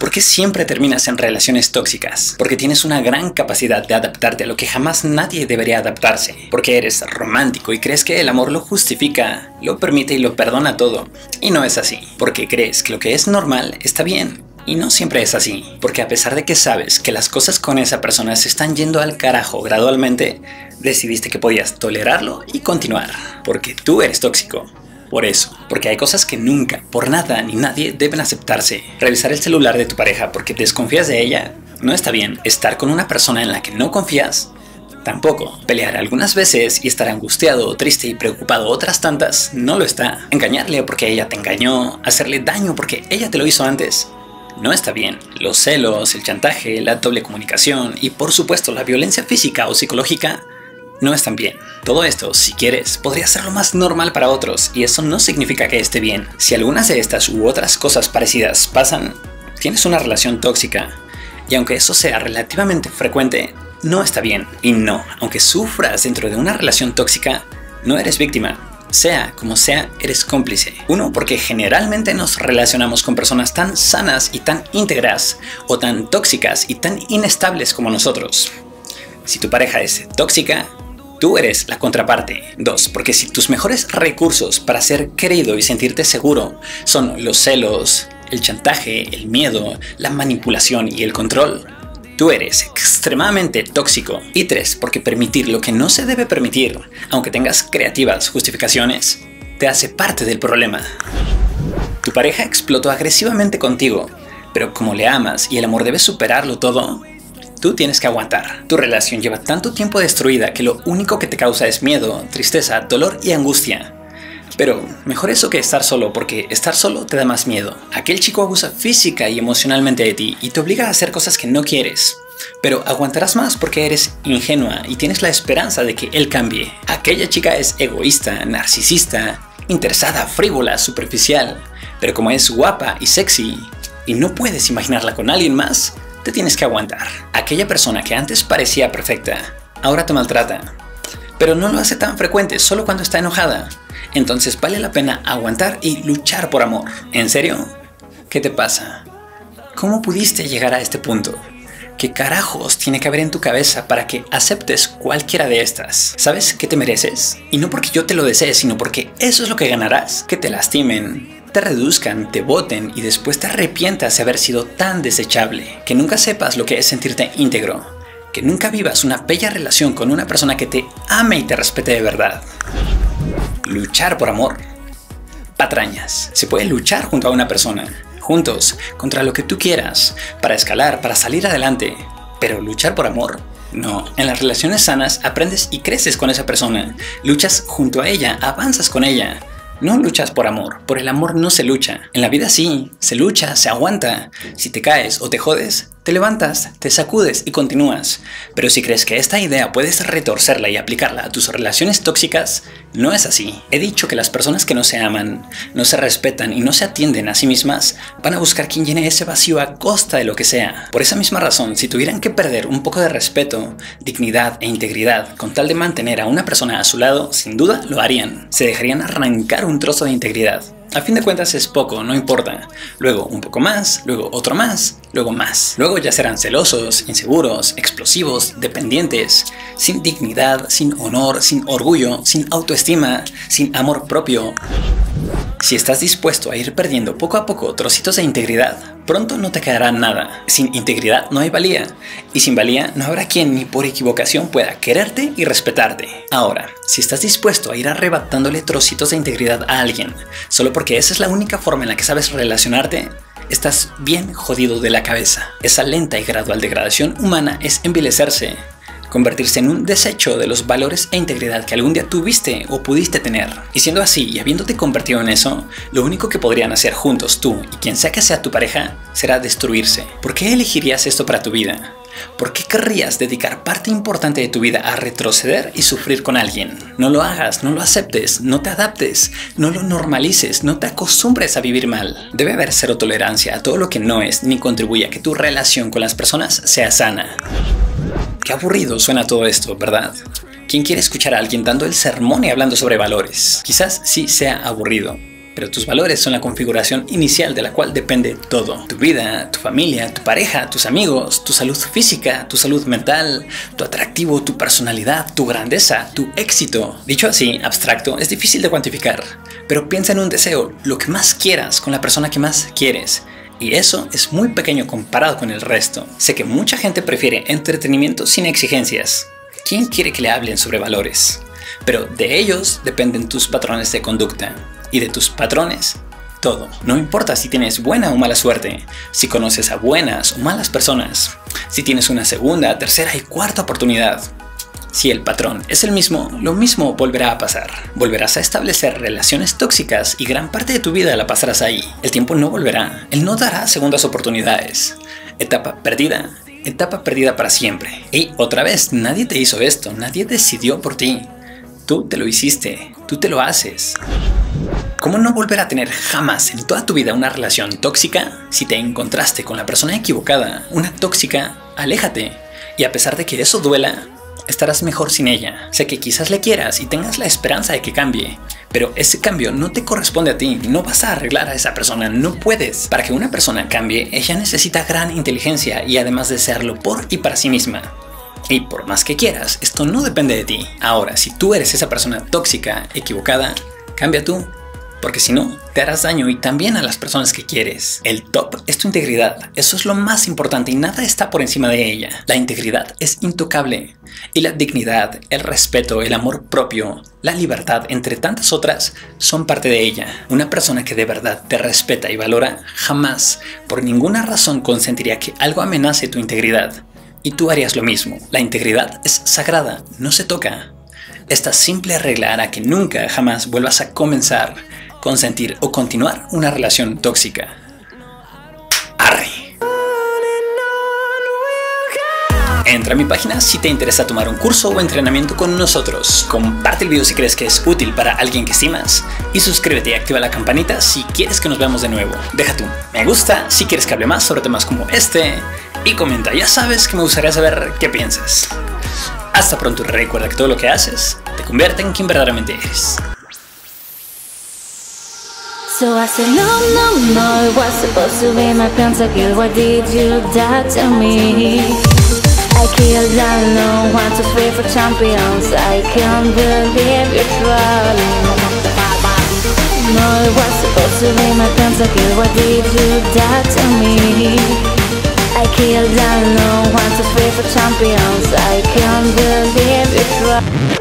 ¿Por qué siempre terminas en relaciones tóxicas? Porque tienes una gran capacidad de adaptarte a lo que jamás nadie debería adaptarse. Porque eres romántico y crees que el amor lo justifica, lo permite y lo perdona todo. Y no es así. Porque crees que lo que es normal está bien. Y no siempre es así, porque a pesar de que sabes que las cosas con esa persona se están yendo al carajo gradualmente, decidiste que podías tolerarlo y continuar, porque tú eres tóxico. Por eso, porque hay cosas que nunca, por nada ni nadie deben aceptarse. Revisar el celular de tu pareja porque desconfías de ella no está bien. Estar con una persona en la que no confías Tampoco. Pelear algunas veces y estar angustiado, triste y preocupado otras tantas no lo está. Engañarle porque ella te engañó, hacerle daño porque ella te lo hizo antes, no está bien. Los celos, el chantaje, la doble comunicación y por supuesto la violencia física o psicológica no están bien. Todo esto, si quieres, podría ser lo más normal para otros y eso no significa que esté bien. Si algunas de estas u otras cosas parecidas pasan, tienes una relación tóxica y aunque eso sea relativamente frecuente, no está bien. Y no, aunque sufras dentro de una relación tóxica, no eres víctima. Sea como sea, eres cómplice. Uno, porque generalmente nos relacionamos con personas tan sanas y tan íntegras, o tan tóxicas y tan inestables como nosotros. Si tu pareja es tóxica, tú eres la contraparte. Dos, porque si tus mejores recursos para ser querido y sentirte seguro son los celos, el chantaje, el miedo, la manipulación y el control, Tú eres extremadamente tóxico. Y tres, porque permitir lo que no se debe permitir, aunque tengas creativas justificaciones, te hace parte del problema. Tu pareja explotó agresivamente contigo, pero como le amas y el amor debe superarlo todo, tú tienes que aguantar. Tu relación lleva tanto tiempo destruida que lo único que te causa es miedo, tristeza, dolor y angustia. Pero mejor eso que estar solo, porque estar solo te da más miedo. Aquel chico abusa física y emocionalmente de ti y te obliga a hacer cosas que no quieres. Pero aguantarás más porque eres ingenua y tienes la esperanza de que él cambie. Aquella chica es egoísta, narcisista, interesada, frívola, superficial. Pero como es guapa y sexy y no puedes imaginarla con alguien más, te tienes que aguantar. Aquella persona que antes parecía perfecta, ahora te maltrata. Pero no lo hace tan frecuente, solo cuando está enojada. Entonces vale la pena aguantar y luchar por amor. ¿En serio? ¿Qué te pasa? ¿Cómo pudiste llegar a este punto? ¿Qué carajos tiene que haber en tu cabeza para que aceptes cualquiera de estas? ¿Sabes qué te mereces? Y no porque yo te lo desee, sino porque eso es lo que ganarás. Que te lastimen, te reduzcan, te voten y después te arrepientas de haber sido tan desechable. Que nunca sepas lo que es sentirte íntegro. Que nunca vivas una bella relación con una persona que te ame y te respete de verdad luchar por amor. Patrañas. Se puede luchar junto a una persona, juntos, contra lo que tú quieras, para escalar, para salir adelante. Pero luchar por amor, no. En las relaciones sanas aprendes y creces con esa persona. Luchas junto a ella, avanzas con ella. No luchas por amor, por el amor no se lucha. En la vida sí, se lucha, se aguanta. Si te caes o te jodes, te levantas, te sacudes y continúas. Pero si crees que esta idea puedes retorcerla y aplicarla a tus relaciones tóxicas, no es así. He dicho que las personas que no se aman, no se respetan y no se atienden a sí mismas van a buscar quien llene ese vacío a costa de lo que sea. Por esa misma razón, si tuvieran que perder un poco de respeto, dignidad e integridad con tal de mantener a una persona a su lado, sin duda lo harían. Se dejarían arrancar un trozo de integridad. A fin de cuentas es poco, no importa. Luego un poco más, luego otro más, luego más. Luego ya serán celosos, inseguros, explosivos, dependientes, sin dignidad, sin honor, sin orgullo, sin autoestima, sin amor propio. Si estás dispuesto a ir perdiendo poco a poco trocitos de integridad, pronto no te quedará nada. Sin integridad no hay valía, y sin valía no habrá quien ni por equivocación pueda quererte y respetarte. Ahora, si estás dispuesto a ir arrebatándole trocitos de integridad a alguien, solo porque esa es la única forma en la que sabes relacionarte, estás bien jodido de la cabeza. Esa lenta y gradual degradación humana es envilecerse, convertirse en un desecho de los valores e integridad que algún día tuviste o pudiste tener. Y siendo así y habiéndote convertido en eso, lo único que podrían hacer juntos tú y quien sea que sea tu pareja será destruirse. ¿Por qué elegirías esto para tu vida? ¿Por qué querrías dedicar parte importante de tu vida a retroceder y sufrir con alguien? No lo hagas, no lo aceptes, no te adaptes, no lo normalices, no te acostumbres a vivir mal. Debe haber cero tolerancia a todo lo que no es ni contribuye a que tu relación con las personas sea sana. Qué aburrido suena todo esto, ¿verdad? ¿Quién quiere escuchar a alguien dando el sermón y hablando sobre valores? Quizás sí sea aburrido, pero tus valores son la configuración inicial de la cual depende todo. Tu vida, tu familia, tu pareja, tus amigos, tu salud física, tu salud mental, tu atractivo, tu personalidad, tu grandeza, tu éxito. Dicho así, abstracto, es difícil de cuantificar, pero piensa en un deseo, lo que más quieras con la persona que más quieres. Y eso es muy pequeño comparado con el resto. Sé que mucha gente prefiere entretenimiento sin exigencias. ¿Quién quiere que le hablen sobre valores? Pero de ellos dependen tus patrones de conducta y de tus patrones todo. No importa si tienes buena o mala suerte, si conoces a buenas o malas personas, si tienes una segunda, tercera y cuarta oportunidad. Si el patrón es el mismo, lo mismo volverá a pasar. Volverás a establecer relaciones tóxicas y gran parte de tu vida la pasarás ahí. El tiempo no volverá, él no dará segundas oportunidades. Etapa perdida, etapa perdida para siempre. Y otra vez, nadie te hizo esto, nadie decidió por ti. Tú te lo hiciste, tú te lo haces. ¿Cómo no volver a tener jamás en toda tu vida una relación tóxica? Si te encontraste con la persona equivocada, una tóxica, aléjate. Y a pesar de que eso duela, estarás mejor sin ella. Sé que quizás le quieras y tengas la esperanza de que cambie, pero ese cambio no te corresponde a ti, no vas a arreglar a esa persona, no puedes. Para que una persona cambie, ella necesita gran inteligencia y además de serlo por y para sí misma. Y por más que quieras, esto no depende de ti. Ahora, si tú eres esa persona tóxica, equivocada, cambia tú porque si no, te harás daño y también a las personas que quieres. El top es tu integridad, eso es lo más importante y nada está por encima de ella. La integridad es intocable y la dignidad, el respeto, el amor propio, la libertad, entre tantas otras, son parte de ella. Una persona que de verdad te respeta y valora jamás, por ninguna razón, consentiría que algo amenace tu integridad. Y tú harías lo mismo. La integridad es sagrada, no se toca. Esta simple regla hará que nunca jamás vuelvas a comenzar consentir o continuar una relación tóxica. Arre. Entra a mi página si te interesa tomar un curso o entrenamiento con nosotros. Comparte el video si crees que es útil para alguien que estimas. Y suscríbete y activa la campanita si quieres que nos veamos de nuevo. Deja tu me gusta si quieres que hable más sobre temas como este. Y comenta, ya sabes que me gustaría saber qué piensas. Hasta pronto recuerda que todo lo que haces te convierte en quien verdaderamente eres. So I said, no, no, no, it was supposed to be my pentakill Why did you die to me? I killed alone, one, two, three for champions. I can't believe you're trolling. No, it was supposed to be my pentakill Why did you die to me? I killed alone, one, two, three for champions. I can't believe you're trolling